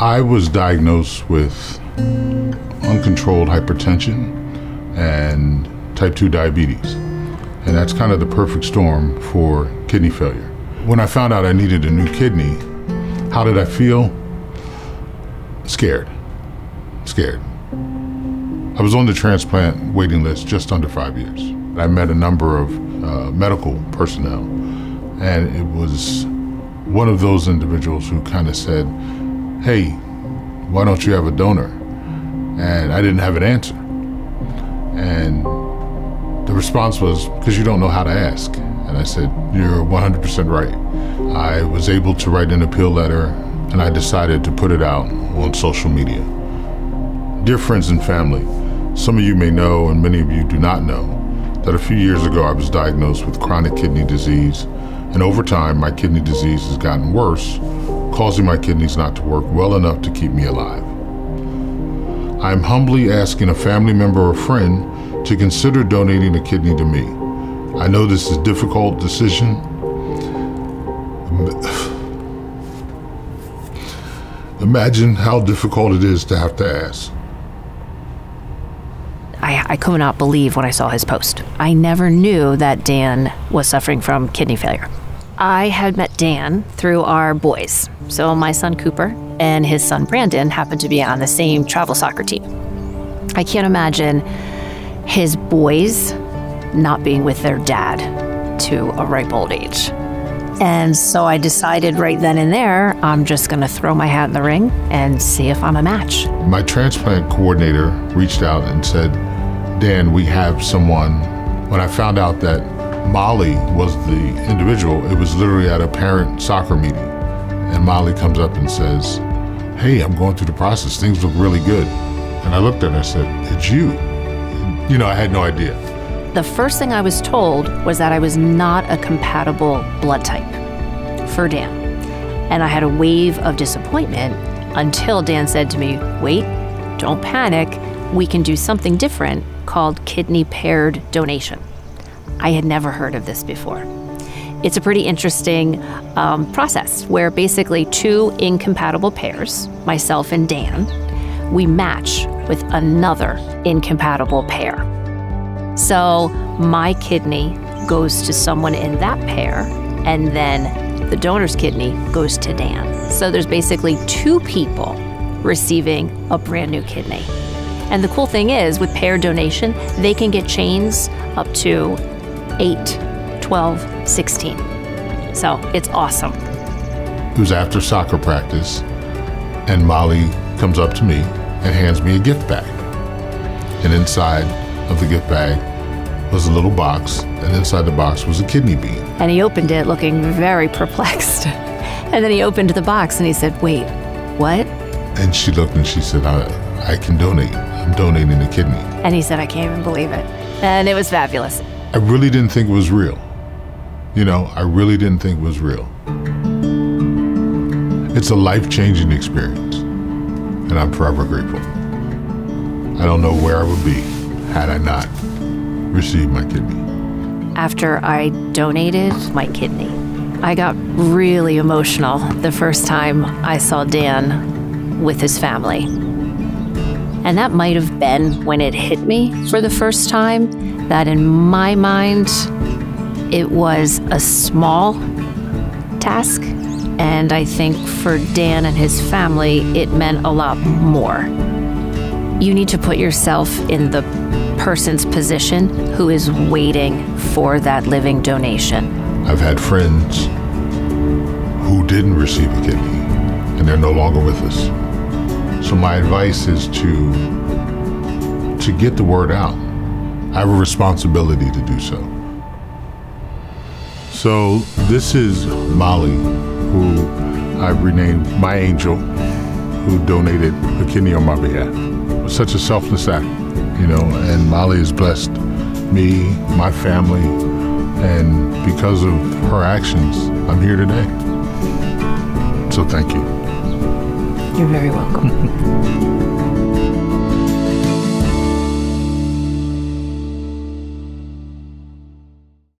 I was diagnosed with uncontrolled hypertension and type 2 diabetes. And that's kind of the perfect storm for kidney failure. When I found out I needed a new kidney, how did I feel? Scared. Scared. I was on the transplant waiting list just under five years. I met a number of uh, medical personnel, and it was one of those individuals who kind of said, Hey, why don't you have a donor? And I didn't have an answer. And the response was, Because you don't know how to ask. And I said, You're 100% right. I was able to write an appeal letter, and I decided to put it out on social media. Dear friends and family, some of you may know, and many of you do not know, that a few years ago I was diagnosed with chronic kidney disease, and over time my kidney disease has gotten worse, causing my kidneys not to work well enough to keep me alive. I am humbly asking a family member or friend to consider donating a kidney to me. I know this is a difficult decision. Imagine how difficult it is to have to ask. I, I could not believe when I saw his post. I never knew that Dan was suffering from kidney failure. I had met Dan through our boys. So, my son Cooper and his son Brandon happened to be on the same travel soccer team. I can't imagine his boys not being with their dad to a ripe old age. And so I decided right then and there, I'm just going to throw my hat in the ring and see if I'm a match. My transplant coordinator reached out and said, Dan, we have someone. When I found out that Molly was the individual, it was literally at a parent soccer meeting. And Molly comes up and says, Hey, I'm going through the process. Things look really good. And I looked at her and I said, It's you. You know, I had no idea. The first thing I was told was that I was not a compatible blood type for Dan. And I had a wave of disappointment until Dan said to me, Wait, don't panic. We can do something different called kidney paired donation. I had never heard of this before. It's a pretty interesting um, process where basically two incompatible pairs, myself and Dan, we match with another incompatible pair. So my kidney goes to someone in that pair, and then the donor's kidney goes to Dan. So there's basically two people receiving a brand new kidney. And the cool thing is, with pair donation, they can get chains up to 8, 12, 16. So it's awesome. It was after soccer practice, and Molly comes up to me and hands me a gift bag. And inside of the gift bag was a little box, and inside the box was a kidney bean. And he opened it looking very perplexed. and then he opened the box and he said, Wait, what? And she looked and she said, I, I can donate. I'm donating a kidney. And he said, I can't even believe it. And it was fabulous. I really didn't think it was real. You know, I really didn't think it was real. It's a life changing experience, and I'm forever grateful. I don't know where I would be had I not received my kidney. After I donated my kidney, I got really emotional the first time I saw Dan with his family. And that might have been when it hit me for the first time that in my mind, it was a small task. And I think for Dan and his family, it meant a lot more. You need to put yourself in the person's position who is waiting for that living donation. I've had friends who didn't receive a kidney and they're no longer with us. So my advice is to to get the word out. I have a responsibility to do so. So this is Molly, who I've renamed my angel, who donated a kidney on my behalf. Such a selfless act, you know, and Molly has blessed me, my family, and because of her actions, I'm here today. So thank you. You're very welcome.